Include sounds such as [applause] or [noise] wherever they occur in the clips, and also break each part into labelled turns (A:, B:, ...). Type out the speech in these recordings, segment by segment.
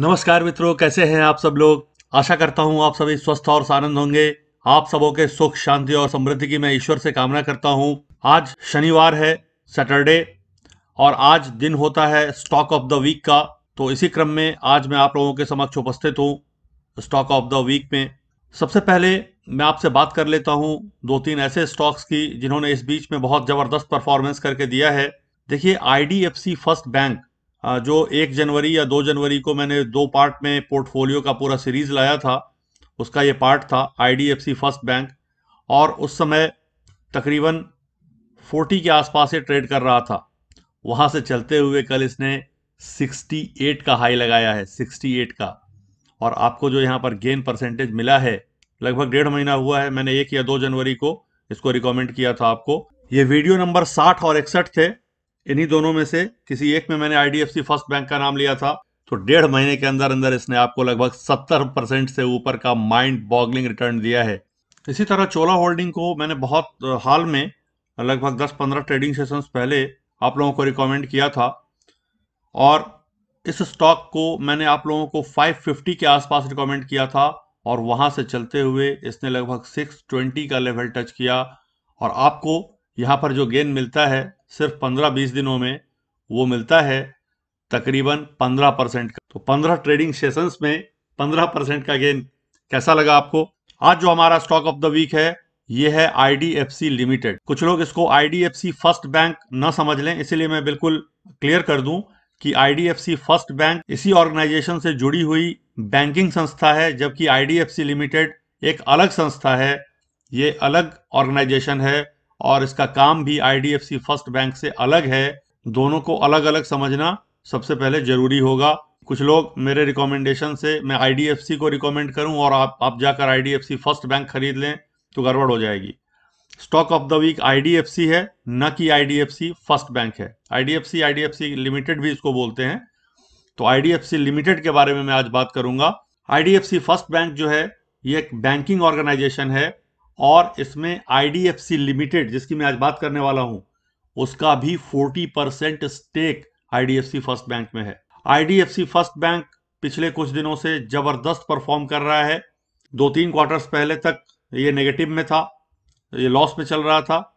A: नमस्कार मित्रों, कैसे हैं आप सब लोग? आशा करता हूँ आप सभी स्वस्थ और आनंद होंगे। आप सबों के सुख, शांति और समृद्धि की मैं ईश्वर से कामना करता हूँ। आज शनिवार है, सैटरडे, और आज दिन होता है स्टॉक ऑफ़ द वीक का। तो इसी क्रम में आज मैं आप लोगों के समक्ष उपस्थित हूँ, स्टॉक ऑफ़ द वीक में। सबसे पहले मैं आपसे बात कर लेता हूँ दो तीन ऐसे स्टॉक्स की जिन्होंने इस बीच में बहुत ज़बरदस्त परफॉर्मेंस करके दिया है। देखिए आईडीएफसी फ़र्स्ट बैंक जो एक जनवरी या दो जनवरी को मैंने दो पार्ट में पोर्टफोलियो का पूरा सीरीज़ लाया था, उसका ये पार्ट था आईडीएफसी फ़र्स्ट बैंक और उस समय तकरीबन 40 के आसपास ये ट्रेड कर रहा था। वहाँ से चलते हुए कल इसने 68 का हाई लगाया है 68 का। और आपको जो यहाँ पर गेन परसेंटेज मिला है, लगभग डेढ़ महीना हुआ है, मैंने एक या दो जनवरी को इसको रिकमेंड किया था आपको। ये वीडियो नंबर 60 और इकसठ थे इन्हीं दोनों में से किसी एक में मैंने आईडीएफसी फ़र्स्ट बैंक का नाम लिया था। तो डेढ़ महीने के अंदर अंदर इसने आपको लगभग सत्तर परसेंट से ऊपर का माइंड बॉगलिंग रिटर्न दिया है। इसी तरह चोला होल्डिंग को मैंने बहुत, हाल में लगभग दस पंद्रह ट्रेडिंग सेशंस पहले आप लोगों को रिकमेंड किया था। और इस स्टॉक को मैंने आप लोगों को 550 के आसपास रिकमेंड किया था और वहाँ से चलते हुए इसने लगभग 620 का लेवल टच किया। और आपको यहाँ पर जो गेन मिलता है सिर्फ़ 15-20 दिनों में वो मिलता है तकरीबन 15 परसेंट का। तो 15 ट्रेडिंग सेशंस में 15 परसेंट का गेन कैसा लगा आपको? आज जो हमारा स्टॉक ऑफ़ द वीक है, ये है आईडीएफसी लिमिटेड कुछ लोग इसको आईडीएफसी फ़र्स्ट बैंक न समझ लें, इसीलिए मैं बिल्कुल क्लियर कर दूँ कि आईडीएफसी फ़र्स्ट बैंक इसी ऑर्गेनाइजेशन से जुड़ी हुई बैंकिंग संस्था है, जबकि आईडीएफसी लिमिटेड एक अलग संस्था है। ये अलग ऑर्गेनाइजेशन है और इसका काम भी आईडीएफसी फ़र्स्ट बैंक से अलग है। दोनों को अलग अलग समझना सबसे पहले ज़रूरी होगा। कुछ लोग मेरे रिकमेंडेशन से मैं आईडीएफसी को रिकमेंड करूँ और आप आप जाकर आईडीएफसी फ़र्स्ट बैंक खरीद लें तो गड़बड़ हो जाएगी। Stock of the week IDFC है, न कि आईडीएफसी फ़र्स्ट बैंक है। आईडीएफसी आईडीएफसी लिमिटेड भी इसको बोलते हैं। तो आईडीएफसी लिमिटेड के बारे में मैं आज बात करूँगा। आईडीएफसी फ़र्स्ट बैंक जो है, ये एक बैंकिंग ऑर्गेनाइजेशन है। और इसमें आईडीएफसी लिमिटेड जिसकी मैं आज बात करने वाला हूँ, उसका भी 40 percent stake IDFC first bank में है। आईडीएफसी फ़र्स्ट बैंक पिछले कुछ दिनों से ज़बरदस्त परफॉर्म कर रहा है। दो तीन क्वार्टर्स पहले तक ये नेगेटिव में था, ये लॉस में चल रहा था,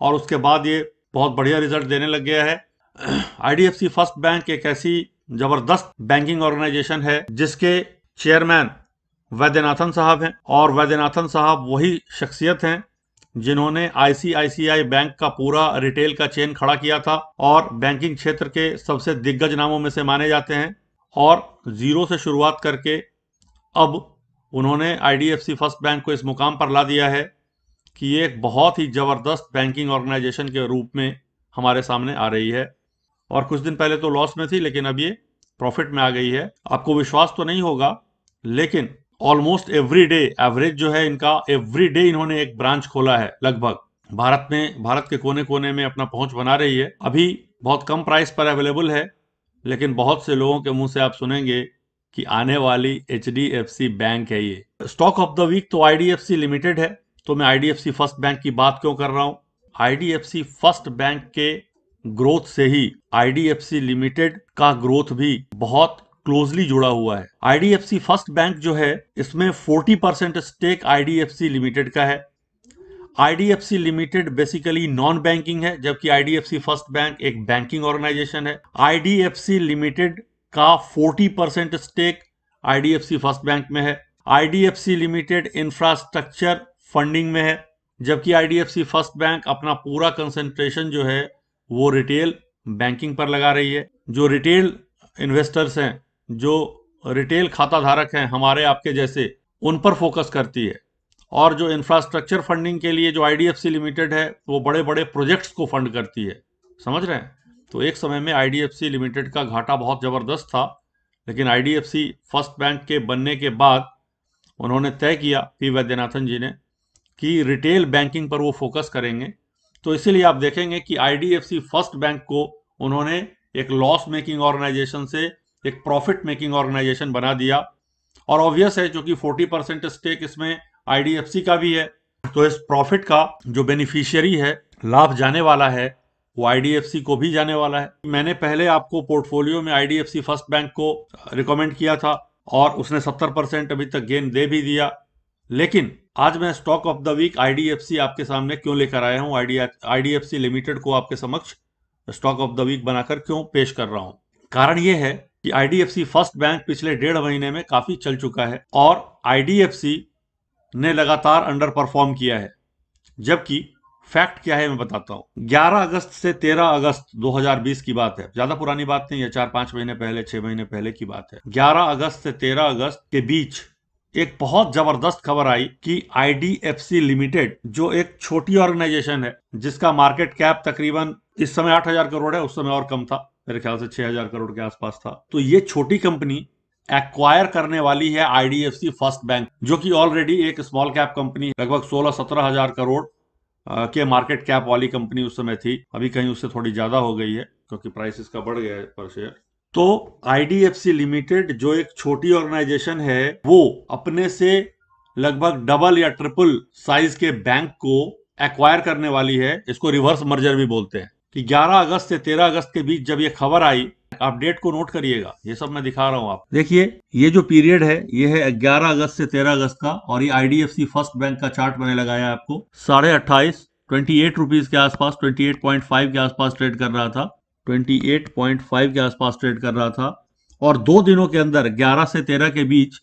A: और उसके बाद ये बहुत बढ़िया रिज़ल्ट देने लग गया है। आईडीएफसी फ़र्स्ट बैंक एक ऐसी ज़बरदस्त बैंकिंग ऑर्गेनाइजेशन है, जिसके चेयरमैन वैद्यनाथन साहब हैं और वैद्यनाथन साहब वही शख्सियत हैं जिन्होंने आईसीआईसीआई बैंक का पूरा रिटेल का चेन खड़ा किया था और बैंकिंग क्षेत्र के सबसे दिग्गज नामों में से माने जाते हैं और ज़ीरो से शुरुआत करके अब उन्होंने आईडीएफसी फ़र्स्ट बैंक को इस मुकाम पर ला दिया है कि ये एक बहुत ही ज़बरदस्त बैंकिंग ऑर्गेनाइजेशन के रूप में हमारे सामने आ रही है। और कुछ दिन पहले तो लॉस में थी, लेकिन अब ये प्रॉफिट में आ गई है। आपको विश्वास तो नहीं होगा, लेकिन ऑलमोस्ट एवरी डे एवरेज जो है इनका एवरी डे इन्होंने एक ब्रांच खोला है, लगभग। भारत में, भारत के कोने कोने में अपना पहुँच बना रही है। अभी बहुत कम प्राइस पर अवेलेबल है, लेकिन बहुत से लोगों के मुँह से आप सुनेंगे कि आने वाली एचडीएफसी बैंक है ये। स्टॉक ऑफ़ द वीक तो आईडीएफसी लिमिटेड है तो मैं आईडीएफसी फ़र्स्ट बैंक की बात क्यों कर रहा हूँ? आईडीएफसी फ़र्स्ट बैंक के ग्रोथ से ही आईडीएफसी लिमिटेड का ग्रोथ भी बहुत क्लोजली जुड़ा हुआ है। आईडीएफसी फ़र्स्ट बैंक जो है, इसमें 40 परसेंट स्टेक आईडीएफसी लिमिटेड का है। IDFC limited basically non banking है, जबकि आईडीएफसी फ़र्स्ट बैंक एक बैंकिंग ऑर्गेनाइजेशन है। आईडीएफसी लिमिटेड का 40 percent stake IDFC first bank में है। आईडीएफसी लिमिटेड इंफ्रास्ट्रक्चर फंडिंग में है, जबकि आईडीएफसी फ़र्स्ट बैंक अपना पूरा कंसेंट्रेशन जो है, वो रिटेल बैंकिंग पर लगा रही है। जो रिटेल इन्वेस्टर्स हैं जो रिटेल खाता धारक हैं, हमारे आपके जैसे, उन पर फोकस करती है। और जो इंफ्रास्ट्रक्चर फंडिंग के लिए जो आईडीएफसी लिमिटेड है, वो बड़े बड़े प्रोजेक्ट्स को फंड करती है। समझ रहे हैं? तो एक समय में आईडीएफसी लिमिटेड का घाटा बहुत ज़बरदस्त था, लेकिन आईडीएफसी फ़र्स्ट बैंक के बनने के बाद उन्होंने तय किया, पी वैद्यनाथन जी ने, कि रिटेल बैंकिंग पर वो फोकस करेंगे। तो इसीलिए आप देखेंगे कि आईडीएफसी फ़र्स्ट बैंक को उन्होंने एक लॉस मेकिंग ऑर्गेनाइजेशन से एक प्रॉफिट मेकिंग ऑर्गेनाइजेशन बना दिया। और ऑब्वियस है जो कि 40 परसेंट स्टेक इसमें आईडीएफसी का भी है। तो इस प्रॉफिट का जो बेनिफिशियरी है, लाभ जाने वाला है, वो आईडीएफसी को भी जाने वाला है। मैंने पहले आपको पोर्टफोलियो में आईडीएफसी फ़र्स्ट बैंक को रिकमेंड किया था, और उसने 70 परसेंट अभी तक गेन दे भी दिया। लेकिन आज मैं stock of the week IDFC आपके सामने क्यों लेकर आया हूँ? आईडीएफसी लिमिटेड को आपके समक्ष स्टॉक ऑफ़ द वीक बनाकर क्यों पेश कर रहा हूँ? कारण यह है कि आईडीएफसी फ़र्स्ट बैंक पिछले डेढ़ महीने में काफ़ी चल चुका है और आईडीएफसी ने लगातार अंडर परफॉर्म किया है। जबकि फैक्ट क्या है मैं बताता हूँ। 11 अगस्त से 13 अगस्त 2020 की बात है। ज़्यादा पुरानी बात नहीं है, चार पाँच महीने पहले, छह महीने पहले की बात है। 11 अगस्त से 13 अगस्त के बीच एक बहुत ज़बरदस्त खबर आई कि आईडीएफसी लिमिटेड जो एक छोटी ऑर्गेनाइजेशन है, जिसका मार्केट कैप तकरीबन इस समय 8000 करोड़ है, उस समय और कम था। मेरे ख्याल से 6000 करोड़ के आसपास था। तो ये छोटी कंपनी एक्वायर करने वाली है आईडीएफसी फ़र्स्ट बैंक जो कि ऑलरेडी एक स्मॉल कैप कंपनी लगभग सोलह सत्रह हज़ार करोड़ के मार्केट कैप वाली कंपनी उस समय थी। अभी कहीं उससे थोड़ी ज़्यादा हो गई है, क्योंकि प्राइस इसका बढ़ गया है पर शेयर तो आईडीएफसी लिमिटेड जो एक छोटी ऑर्गेनाइजेशन है, वो अपने से लगभग डबल या ट्रिपल साइज़ के बैंक को एक्वायर करने वाली है। इसको रिवर्स मर्जर भी बोलते हैं। कि 11 अगस्त से 13 अगस्त के बीच जब ये खबर आई, आप डेट को नोट करिएगा। ये सब मैं दिखा रहा हूँ आप देखिए, ये जो पीरियड है, ये है 11 अगस्त से 13 अगस्त का और ये आईडीएफसी फ़र्स्ट बैंक का चार्ट मैंने लगाया आपको। साढ़े अट्ठाईस ट्वेंटी एट रुपीज़ के आसपास 28.5 के आसपास ट्रेड कर रहा था। 28.5 के आसपास ट्रेड कर रहा था। और दो दिनों के अंदर 11 से 13 के बीच,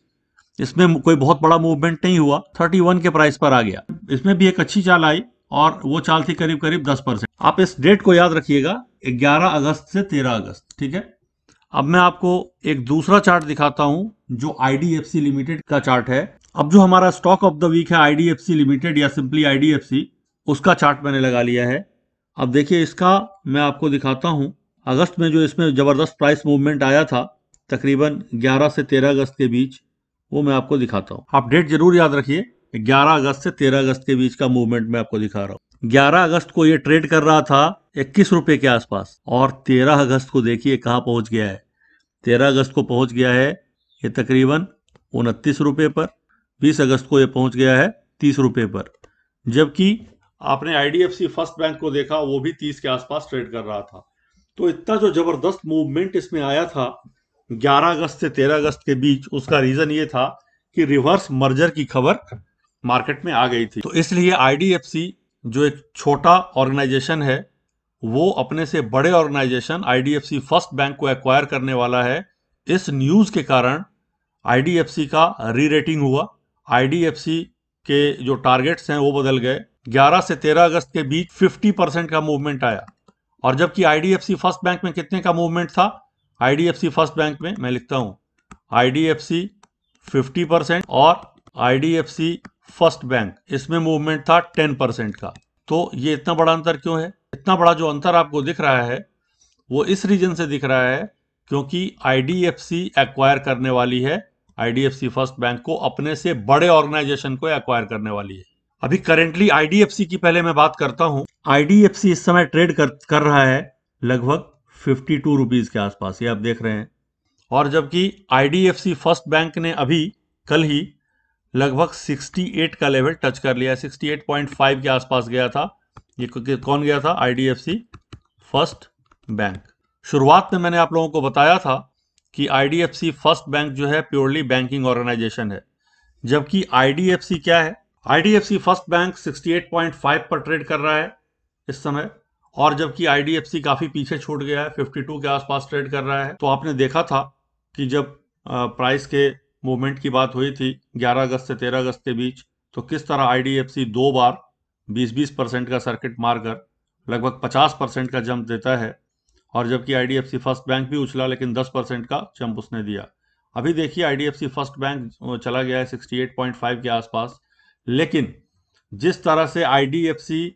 A: इसमें कोई बहुत बड़ा मूवमेंट नहीं हुआ। 31 के प्राइस पर आ गया। इसमें भी एक अच्छी चाल आई। और वो चाल थी करीब करीब 10 परसेंट। आप इस डेट को याद रखिएगा 11 अगस्त से 13 अगस्त, ठीक है? अब मैं आपको एक दूसरा चार्ट दिखाता हूँ, जो आईडीएफसी लिमिटेड का चार्ट है। अब जो हमारा स्टॉक ऑफ़ द वीक है आईडीएफसी लिमिटेड या सिंपली आईडीएफसी उसका चार्ट मैंने लगा लिया है। अब देखिए, इसका मैं आपको दिखाता हूँ। अगस्त में जो इसमें ज़बरदस्त प्राइस मूवमेंट आया था, तकरीबन 11 से 13 अगस्त के बीच, वो मैं आपको दिखाता हूँ। आप डेट ज़रूर याद रखिए। 11 अगस्त से 13 अगस्त के बीच का मूवमेंट मैं आपको दिखा रहा हूँ। 11 अगस्त को ये ट्रेड कर रहा था इक्कीस रुपए के आसपास और 13 अगस्त को देखिए कहाँ पहुँच गया है। 13 अगस्त को पहुँच गया है ये तकरीबन उनतीस रुपए पर 20 अगस्त को ये पहुँच गया है तीस रुपए पर। जबकि आपने आईडीएफसी फ़र्स्ट बैंक को देखा, वो भी तीस के आसपास ट्रेड कर रहा था। तो इतना जो ज़बरदस्त मूवमेंट इसमें आया था 11 अगस्त से 13 अगस्त के बीच, उसका रीजन ये था कि रिवर्स मर्जर की खबर मार्केट में आ गई थी। तो इसलिए आईडीएफसी जो एक छोटा ऑर्गेनाइजेशन है, वो अपने से बड़े ऑर्गेनाइजेशन आईडीएफसी फ़र्स्ट बैंक को एक्वायर करने वाला है। इस न्यूज़ के कारण आईडीएफसी का री रेटिंग हुआ आईडीएफसी के जो टारगेट्स हैं, वो बदल गए। 11 से 13 अगस्त के बीच 50 परसेंट का मूवमेंट आया। और जबकि आईडीएफसी फ़र्स्ट बैंक में कितने का मूवमेंट था? आईडीएफसी फ़र्स्ट बैंक में, मैं लिखता हूँ। आईडीएफसी 50 परसेंट और आईडीएफसी फ़र्स्ट बैंक इसमें मूवमेंट था टेन परसेंट का। तो ये इतना बड़ा अंतर क्यों है? इतना बड़ा जो अंतर आपको दिख रहा है वो इस रीजन से दिख रहा है क्योंकि आईडीएफसी एक्वायर करने वाली है। आईडीएफसी फ़र्स्ट बैंक को अपने से बड़े ऑर्गेनाइजेशन को एक्वायर करने वाली है। अभी करेंटली आईडीएफसी की पहले मैं बात करता हूँ। आईडीएफसी इस समय ट्रेड कर, कर रहा है लगभग फिफ्टी टू के आसपास ये आप देख रहे हैं। और जबकि आईडीएफसी फ़र्स्ट बैंक ने अभी कल ही लगभग 68 का लेवल टच कर लिया 68.5 के आसपास गया था। ये कौन गया था? आईडीएफसी फ़र्स्ट बैंक शुरुआत में मैंने आप लोगों को बताया था कि आईडीएफसी फ़र्स्ट बैंक जो है प्योरली बैंकिंग ऑर्गेनाइजेशन है। जबकि आईडीएफसी क्या है? आईडीएफसी फ़र्स्ट बैंक 68.5 पर ट्रेड कर रहा है इस समय, और जबकि आईडीएफसी काफ़ी पीछे छूट गया है 52 के आसपास ट्रेड कर रहा है। तो आपने देखा था कि जब प्राइस के मूवमेंट की बात हुई थी 11 अगस्त से 13 अगस्त के बीच तो किस तरह आईडीएफसी दो बार 20-20 परसेंट का सर्किट मारकर लगभग 50 परसेंट का जंप देता है और जबकि आईडीएफसी फ़र्स्ट बैंक भी उछला, लेकिन 10 परसेंट का जंप उसने दिया। अभी देखिए आईडीएफसी फ़र्स्ट बैंक चला गया है 68.5 के आसपास, लेकिन जिस तरह से IDFC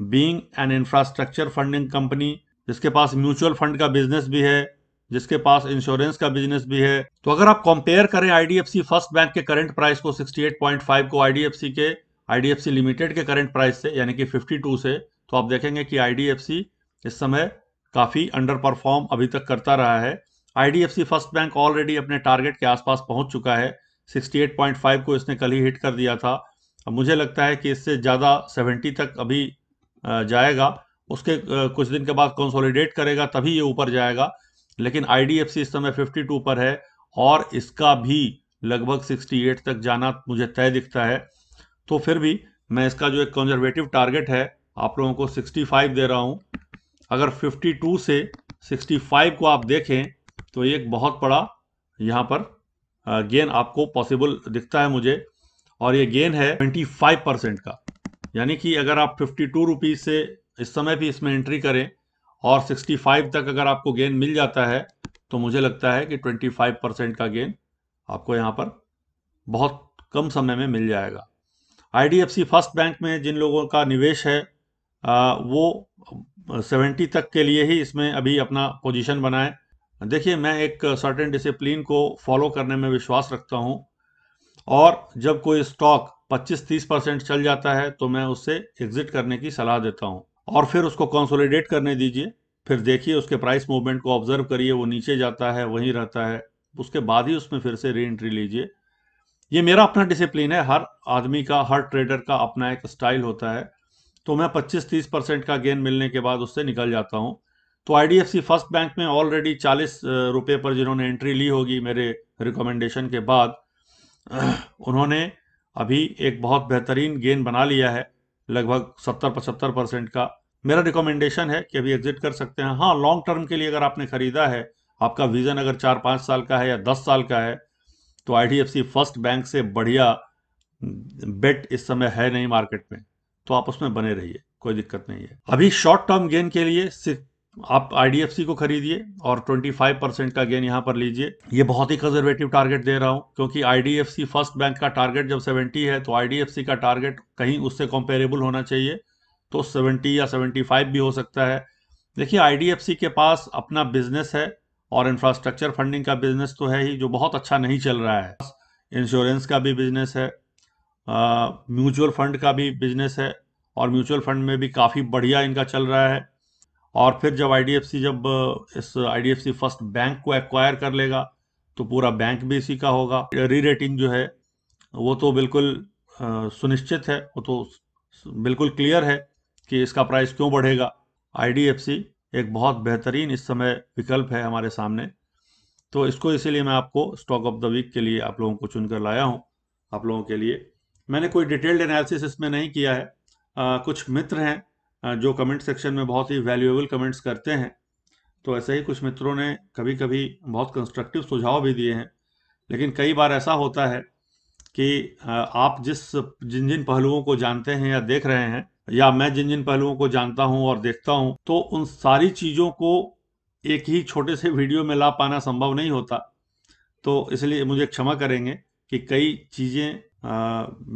A: being an infrastructure funding company जिसके पास म्यूचुअल फंड का बिज़नेस भी है जिसके पास इंश्योरेंस का बिज़नेस भी है। तो अगर आप कंपेयर करें आईडीएफसी फ़र्स्ट बैंक के करंट प्राइस को 68.5 को आईडीएफसी के आईडीएफसी लिमिटेड के करंट प्राइस से, यानी कि 52 से तो आप देखेंगे कि आईडीएफसी इस समय काफ़ी अंडर परफॉर्म अभी तक करता रहा है। आईडीएफसी फ़र्स्ट बैंक ऑलरेडी अपने टारगेट के आसपास पहुँच चुका है। 68.5 को इसने कल ही हिट कर दिया था। अब मुझे लगता है कि इससे ज़्यादा 70 तक अभी जाएगा। उसके कुछ दिन के बाद कंसोलिडेट करेगा, तभी ये ऊपर जाएगा। लेकिन आईडीएफसी इस समय 52 पर है और इसका भी लगभग 68 तक जाना मुझे तय दिखता है। तो फिर भी मैं इसका जो एक कंजर्वेटिव टारगेट है, आप लोगों को 65 दे रहा हूँ। अगर 52 से 65 को आप देखें तो एक बहुत बड़ा यहाँ पर गेन आपको पॉसिबल दिखता है मुझे। और ये गेन है 25 परसेंट का। यानी कि अगर आप फिफ्टी टू रुपीज़ से इस समय भी इसमें एंट्री करें और 65 तक अगर आपको गेन मिल जाता है तो मुझे लगता है कि 25 परसेंट का गेन आपको यहाँ पर बहुत कम समय में मिल जाएगा। आईडीएफसी फ़र्स्ट बैंक में जिन लोगों का निवेश है आ, वो 70 तक के लिए ही इसमें अभी अपना पोजीशन बनाए। देखिए मैं एक सर्टेन डिसिप्लिन को फॉलो करने में विश्वास रखता हूँ और जब कोई स्टॉक 25-30 परसेंट चल जाता है तो मैं उससे एग्जिट करने की सलाह देता हूँ। और फिर उसको कंसोलिडेट करने दीजिए। फिर देखिए उसके प्राइस मूवमेंट को ऑब्ज़र्व करिए, वो नीचे जाता है, वहीं रहता है। उसके बाद ही उसमें फिर से री एंट्री लीजिए। ये मेरा अपना डिसिप्लिन है, हर आदमी का, हर ट्रेडर का अपना एक स्टाइल होता है। तो मैं 25-30 परसेंट का गेन मिलने के बाद उससे निकल जाता हूँ। तो आईडीएफसी फ़र्स्ट बैंक में ऑलरेडी चालीस रुपये पर जिन्होंने एंट्री ली होगी मेरे रिकमेंडेशन के बाद, [clears throat] उन्होंने अभी एक बहुत बेहतरीन गेन बना लिया है। लगभग सत्तर पचहत्तर परसेंट का मेरा रिकमेंडेशन है कि अभी एग्जिट कर सकते हैं। हाँ लॉन्ग टर्म के लिए अगर आपने खरीदा है, आपका विजन अगर चार पाँच साल का है या दस साल का है तो आई फ़र्स्ट बैंक से बढ़िया बेट इस समय है नहीं मार्केट में तो आप उसमें बने रहिए, कोई दिक्कत नहीं है। अभी शॉर्ट टर्म गेन के लिए आप आईडीएफसी को खरीदिए और 25 परसेंट का गेन यहाँ पर लीजिए। ये बहुत ही कंजर्वेटिव टारगेट दे रहा हूँ, क्योंकि आईडीएफसी फ़र्स्ट बैंक का टारगेट जब 70 है तो आईडीएफसी का टारगेट कहीं उससे कंपेरेबल होना चाहिए तो 70 या 75 भी हो सकता है। देखिए आईडीएफसी के पास अपना बिज़नेस है और इंफ्रास्ट्रक्चर फंडिंग का बिज़नेस तो है ही, जो बहुत अच्छा नहीं चल रहा है। इंश्योरेंस का भी बिज़नेस है म्यूचुअल फंड का भी बिज़नेस है, और म्यूचुअल फंड में भी काफ़ी बढ़िया इनका चल रहा है। और फिर जब आईडीएफसी जब इस आईडीएफसी फ़र्स्ट बैंक को एक्वायर कर लेगा तो पूरा बैंक भी इसी का होगा। री रेटिंग जो है वो तो बिल्कुल सुनिश्चित है वो तो बिल्कुल क्लियर है कि इसका प्राइस क्यों बढ़ेगा। आईडीएफसी एक बहुत बेहतरीन इस समय विकल्प है हमारे सामने। तो इसको इसीलिए मैं आपको स्टॉक ऑफ़ द वीक के लिए आप लोगों को चुनकर लाया हूँ आप लोगों के लिए। मैंने कोई डिटेल्ड एनालिसिस इसमें नहीं किया है। आ, कुछ मित्र हैं जो कमेंट सेक्शन में बहुत ही वैल्यूएबल कमेंट्स करते हैं तो ऐसे ही कुछ मित्रों ने कभी कभी बहुत कंस्ट्रक्टिव सुझाव भी दिए हैं। लेकिन कई बार ऐसा होता है कि आप जिस जिन जिन पहलुओं को जानते हैं या देख रहे हैं, या मैं जिन जिन पहलुओं को जानता हूँ और देखता हूँ तो उन सारी चीज़ों को एक ही छोटे से वीडियो में ला पाना संभव नहीं होता। तो इसलिए मुझे क्षमा करेंगे कि कई चीज़ें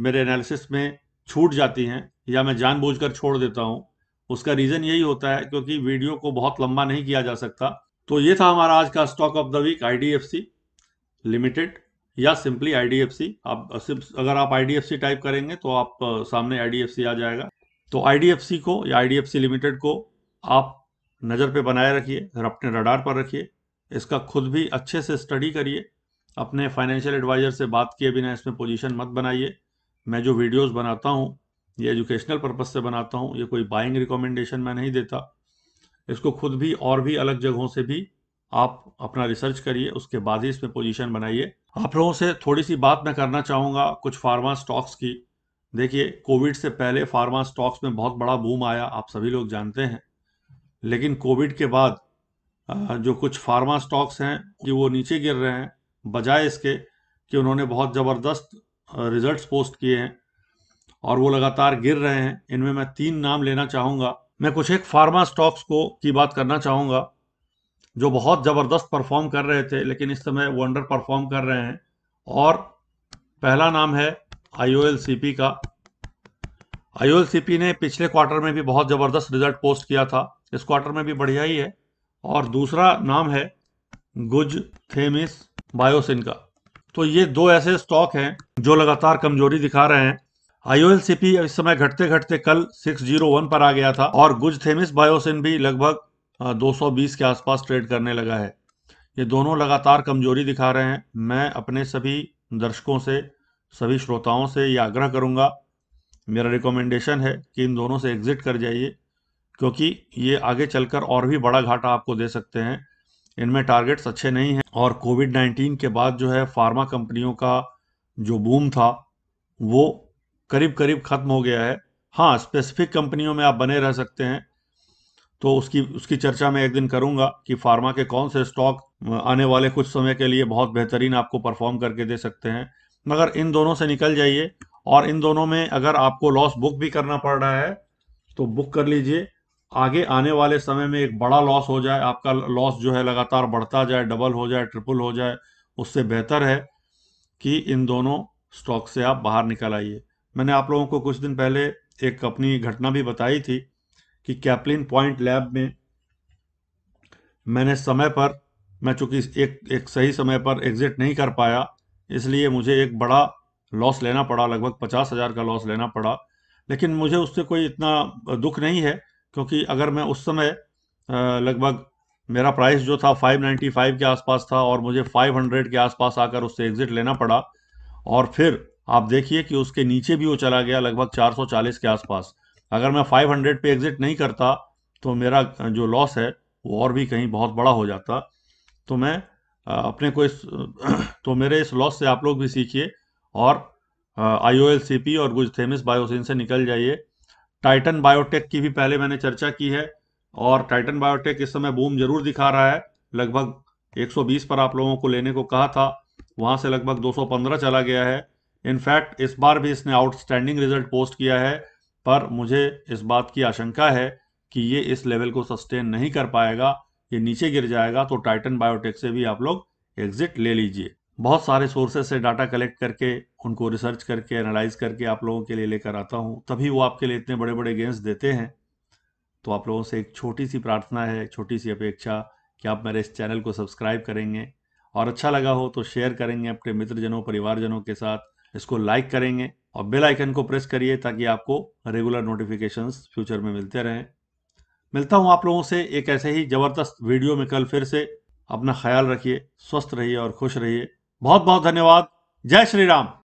A: मेरे एनालिसिस में छूट जाती हैं या मैं जानबूझकर छोड़ देता हूँ। उसका रीजन यही होता है क्योंकि वीडियो को बहुत लंबा नहीं किया जा सकता। तो ये था हमारा आज का stock of the week IDFC limited या सिंपली आईडीएफसी आप अगर आप आईडीएफसी टाइप करेंगे तो आप सामने आईडीएफसी आ जाएगा। तो आईडीएफसी को या आईडीएफसी लिमिटेड को आप नज़र पे बनाए रखिए अपने रडार पर रखिए। इसका खुद भी अच्छे से स्टडी करिए। अपने फाइनेंशियल एडवाइजर से बात किए बिना इसमें पोजीशन मत बनाइए। मैं जो वीडियोस बनाता हूँ ये एजुकेशनल पर्पज से बनाता हूँ। ये कोई बाइंग रिकमेंडेशन मैं नहीं देता। इसको खुद भी और भी अलग जगहों से भी आप अपना रिसर्च करिए, उसके बाद ही इसमें पोजीशन बनाइए। आप लोगों से थोड़ी सी बात मैं करना चाहूँगा कुछ फार्मा स्टॉक्स की। देखिए कोविड से पहले फार्मा स्टॉक्स में बहुत बड़ा बूम आया, आप सभी लोग जानते हैं। लेकिन कोविड के बाद जो कुछ फार्मा स्टॉक्स हैं, कि वो नीचे गिर रहे हैं, बजाय इसके कि उन्होंने बहुत ज़बरदस्त रिजल्ट्स पोस्ट किए हैं। और वो लगातार गिर रहे हैं। इनमें मैं तीन नाम लेना चाहूँगा। मैं कुछ एक फार्मा स्टॉक्स को की बात करना चाहूँगा, जो बहुत ज़बरदस्त परफॉर्म कर रहे थे, लेकिन इस समय वो अंडर परफॉर्म कर रहे हैं। और पहला नाम है आई का। आई ने पिछले क्वार्टर में भी बहुत ज़बरदस्त रिज़ल्ट पोस्ट किया था। इस क्वार्टर में भी बढ़िया ही है। और दूसरा नाम है गुज थेमिस बायोसिन का। तो ये दो ऐसे स्टॉक हैं, जो लगातार कमज़ोरी दिखा रहे हैं। आईओएलसीपी इस समय घटते घटते कल 601 पर आ गया था और गुज थेमिस बायोसिन भी लगभग 220 के आसपास ट्रेड करने लगा है। ये दोनों लगातार कमज़ोरी दिखा रहे हैं। मैं अपने सभी दर्शकों से, सभी श्रोताओं से ये आग्रह करूँगा, मेरा रिकमेंडेशन है कि इन दोनों से एग्जिट कर जाइए, क्योंकि ये आगे चलकर और भी बड़ा घाटा आपको दे सकते हैं। इनमें टारगेट्स अच्छे नहीं हैं और कोविड नाइन्टीन के बाद जो है फार्मा कंपनियों का जो बूम था, वो करीब करीब ख़त्म हो गया है। हाँ स्पेसिफिक कंपनियों में आप बने रह सकते हैं। तो उसकी उसकी चर्चा मैं एक दिन करूँगा कि फार्मा के कौन से स्टॉक आने वाले कुछ समय के लिए बहुत बेहतरीन आपको परफॉर्म करके दे सकते हैं। मगर इन दोनों से निकल जाइए और इन दोनों में अगर आपको लॉस बुक भी करना पड़ रहा है तो बुक कर लीजिए। आगे आने वाले समय में एक बड़ा लॉस हो जाए, आपका लॉस जो है लगातार बढ़ता जाए डबल हो जाए ट्रिपल हो जाए, उससे बेहतर है कि इन दोनों स्टॉक से आप बाहर निकल आइए। मैंने आप लोगों को कुछ दिन पहले एक अपनी घटना भी बताई थी कि कैपलिन पॉइंट लैब में मैंने समय पर, मैं चूँकि एक एक सही समय पर एग्जिट नहीं कर पाया, इसलिए मुझे एक बड़ा लॉस लेना पड़ा, लगभग पचास हज़ार का लॉस लेना पड़ा। लेकिन मुझे उससे कोई इतना दुख नहीं है, क्योंकि अगर मैं उस समय लगभग मेरा प्राइस जो था 595 के आसपास था और मुझे 500 के आसपास आकर उससे एग्जिट लेना पड़ा और फिर आप देखिए कि उसके नीचे भी वो चला गया लगभग 440 के आसपास। अगर मैं 500 पे एग्जिट नहीं करता तो मेरा, जो लॉस है, वो और भी कहीं बहुत बड़ा हो जाता। तो मैं अपने को इस [clears throat] तो मेरे इस लॉस से आप लोग भी सीखिए और आई ओ और गुजथेमिस बायोसिन से निकल जाइए। टाइटन बायोटेक की भी पहले मैंने चर्चा की है और टाइटन बायोटेक इस समय बूम ज़रूर दिखा रहा है। लगभग 120 पर आप लोगों को लेने को कहा था। वहाँ से लगभग 215 चला गया है। इनफैक्ट इस बार भी इसने आउटस्टैंडिंग रिज़ल्ट पोस्ट किया है, पर मुझे इस बात की आशंका है कि ये इस लेवल को सस्टेन नहीं कर पाएगा। ये नीचे गिर जाएगा तो टाइटन बायोटेक से भी आप लोग एग्जिट ले लीजिए। बहुत सारे सोर्सेज से डाटा कलेक्ट करके, उनको रिसर्च करके एनालाइज करके आप लोगों के लिए लेकर आता हूँ। तभी वो आपके लिए इतने बड़े बड़े गेंस देते हैं। तो आप लोगों से एक छोटी सी प्रार्थना है छोटी सी अपेक्षा कि आप मेरे इस चैनल को सब्सक्राइब करेंगे। और अच्छा लगा हो तो शेयर करेंगे अपने मित्रजनों, परिवारजनों के साथ। इसको लाइक करेंगे और बेल आइकन को प्रेस करिए ताकि आपको रेगुलर नोटिफिकेशंस फ्यूचर में मिलते रहें। मिलता हूँ आप लोगों से एक ऐसे ही ज़बरदस्त वीडियो में कल फिर से। अपना ख्याल रखिए, स्वस्थ रहिए और खुश रहिए। बहुत बहुत धन्यवाद। जय श्री राम।